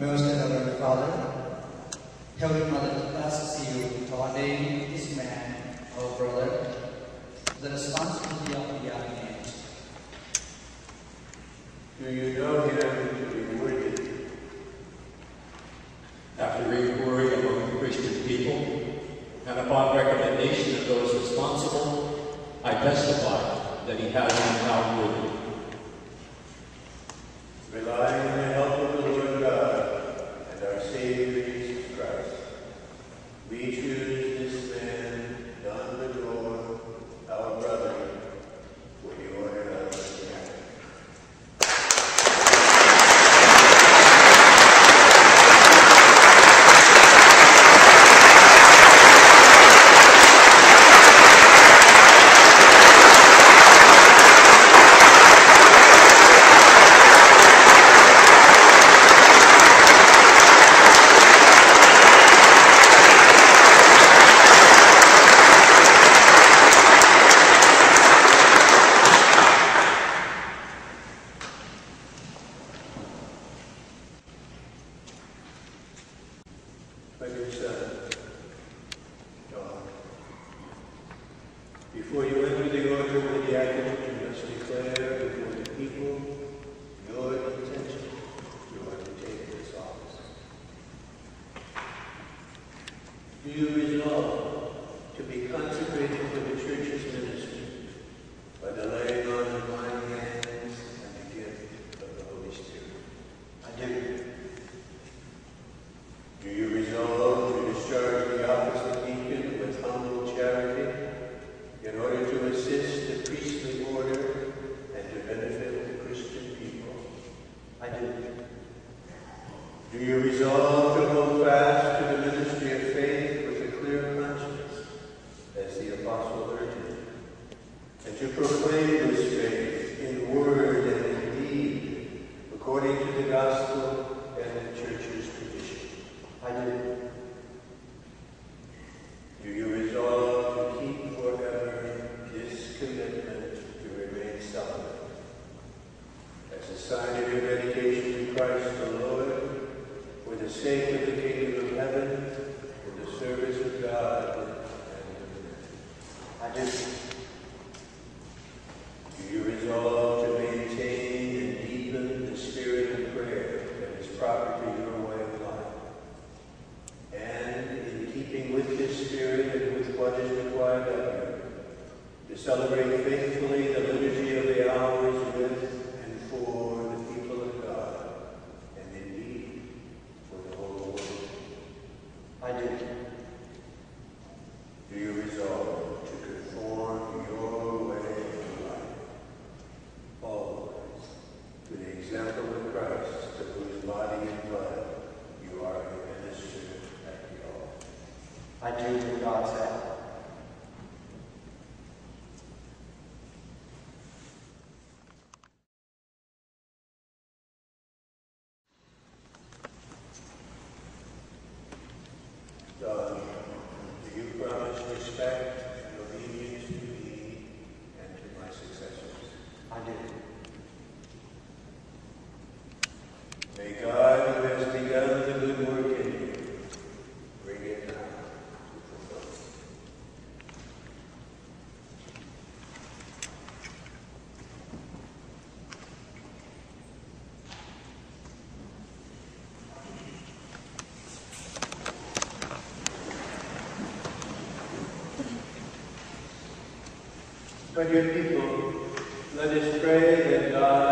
Most Honorable Father, Heavenly Mother asks you to ordain this man, our brother, the responsibility of the young age. Do you know him to be worthy? After inquiry among the Christian people, and upon recommendation of those responsible, I testify that he has been found worthy. Relying on the help of the Lord God and our Savior Jesus Christ, we choose this man, Don Bedore, our brother, for the order of the diaconate. Before you enter the order of the diaconate, you must declare before the people your intention to take this office. Do you resolve to be consecrated for the church's ministry by the laying on of my hands and the gift of the Holy Spirit? I do. Do you resolve to discharge the office of deacon with humble charity in order to assist the priestly order and to benefit the Christian people? I do. Do you resolve to hold fast to the ministry of faith with a clear conscience, as the apostle urged, and to proclaim this faith in word and in deed, according to the gospel and the church's tradition? I do. Do you resolve to keep forever this commitment to remain celibate as a sign of your dedication to Christ the Lord, for the sake of the kingdom of heaven, for the service of God? I do. Do you resolve to maintain and deepen the spirit of prayer that is proper to your way of life? And in keeping with this spirit and with what is required of you, to celebrate faithfully the liturgy of the hours with and for the people of God, and indeed for the whole world? I do. Do you resolve to conform your way of life always to the example of Christ, of whose body and blood you are a minister at the altar? I do with God's help. Don, do you promise respect and obedience to me and to my successors? I do. May God, who has begun the good work in you, bring it now to fulfillment. My dear people, let us pray that God,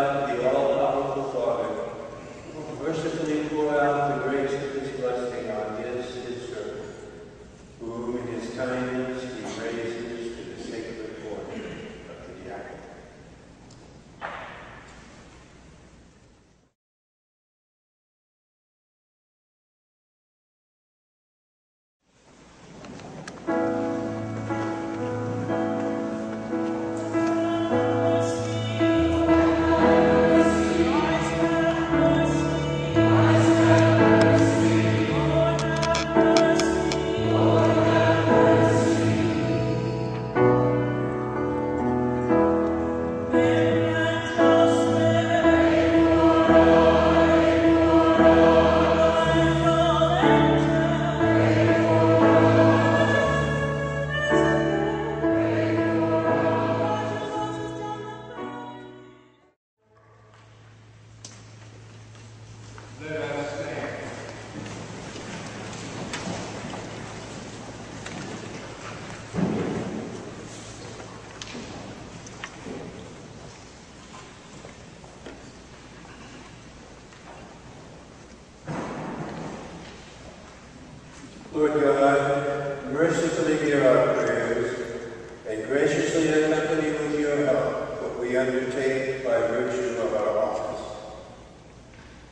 in company with your help what we undertake by virtue of our office.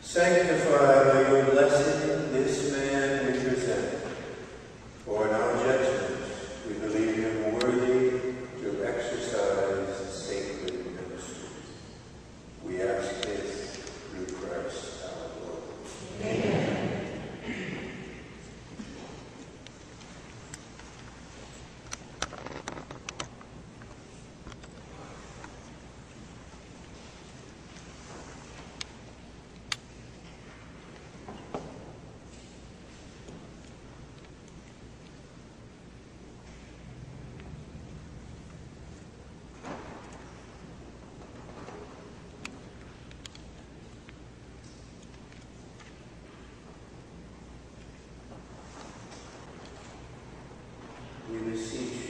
Sanctify by your blessing this we receive